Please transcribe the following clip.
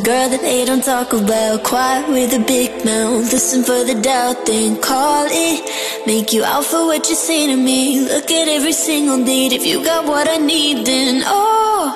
girl that they don't talk about quiet with a big mouth. Listen for the doubt, then call it. Make you out for what you say to me. Look at every single date. If you got what I need, then oh.